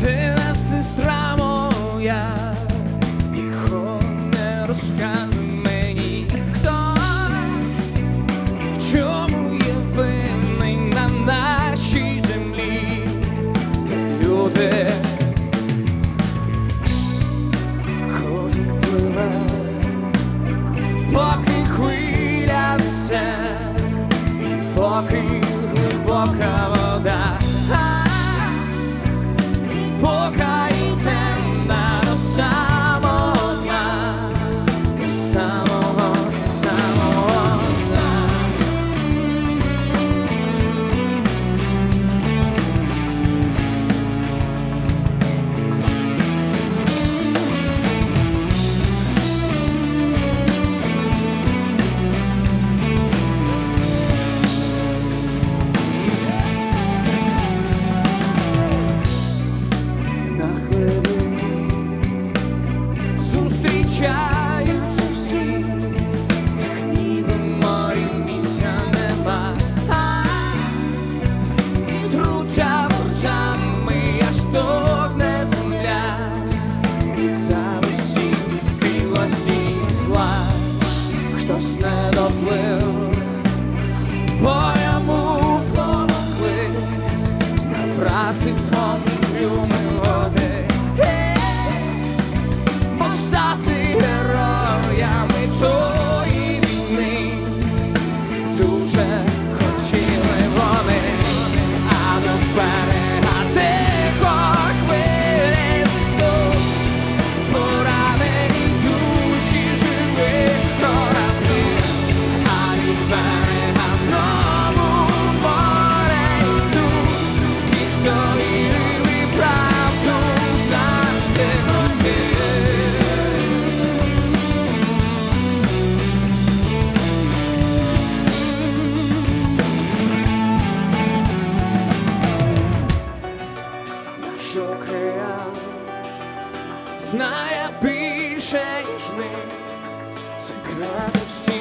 Ти сестра моя, ніхто не розказуй мені, хто і в чому є винний на нашій землі, це люди. Кожен поки хвиля все, і поки глибока pensar. Зустрічаються всі, ніби в морі зла, хтось не доплив, бо йому помогли набрати повні знає більше, ніж ми Секрети всі